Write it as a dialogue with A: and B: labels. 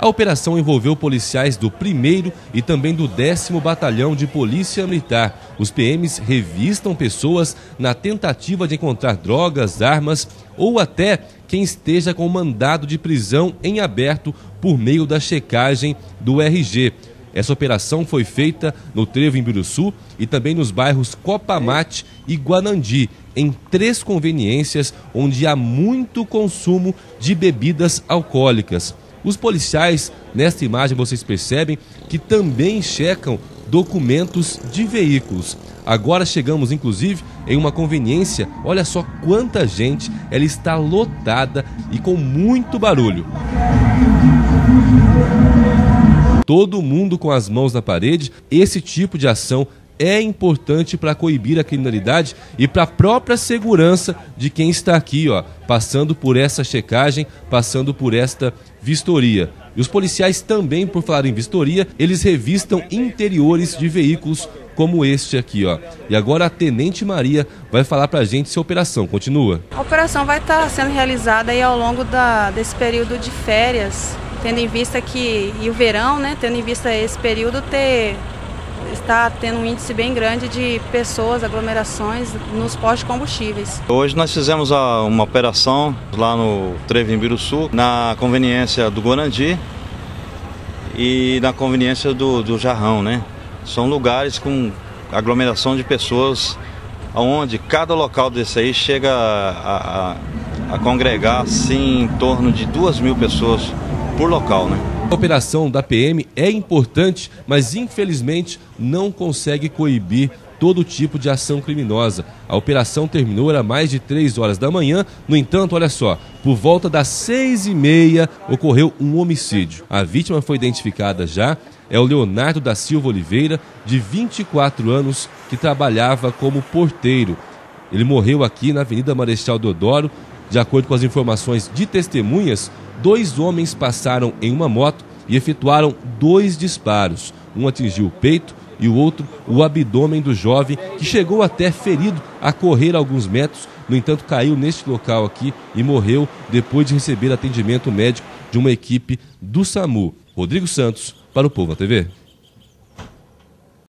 A: A operação envolveu policiais do 1 e também do 10 Batalhão de Polícia Militar. Os PMs revistam pessoas na tentativa de encontrar drogas, armas ou até quem esteja com mandado de prisão em aberto por meio da checagem do RG. Essa operação foi feita no Trevo em Biruçu e também nos bairros Copamate e Guanandi, em três conveniências onde há muito consumo de bebidas alcoólicas. Os policiais, nesta imagem vocês percebem que também checam documentos de veículos. Agora chegamos inclusive em uma conveniência, olha só quanta gente, ela está lotada e com muito barulho. Todo mundo com as mãos na parede, esse tipo de ação é importante para coibir a criminalidade e para a própria segurança de quem está aqui, ó, passando por essa checagem, passando por esta vistoria. E os policiais também, por falar em vistoria, eles revistam interiores de veículos como este aqui, ó. E agora a Tenente Maria vai falar para a gente se a operação continua.
B: A operação vai estar tá sendo realizada aí ao longo da, desse período de férias, tendo em vista que e o verão, né, tendo em vista esse período ter está tendo um índice bem grande de pessoas, aglomerações nos postos de combustíveis.
C: Hoje nós fizemos uma operação lá no Trevo Sul, na conveniência do Guarandi e na conveniência do, do Jarrão, né? São lugares com aglomeração de pessoas, onde cada local desse aí chega a, a, a congregar assim, em torno de duas mil pessoas por local, né?
A: A operação da PM é importante, mas infelizmente não consegue coibir todo tipo de ação criminosa. A operação terminou a mais de três horas da manhã. No entanto, olha só, por volta das seis e meia ocorreu um homicídio. A vítima foi identificada já. É o Leonardo da Silva Oliveira, de 24 anos, que trabalhava como porteiro. Ele morreu aqui na Avenida Marechal Deodoro. De acordo com as informações de testemunhas, dois homens passaram em uma moto e efetuaram dois disparos. Um atingiu o peito e o outro o abdômen do jovem, que chegou até ferido a correr alguns metros, no entanto caiu neste local aqui e morreu depois de receber atendimento médico de uma equipe do SAMU. Rodrigo Santos, para o Povo TV.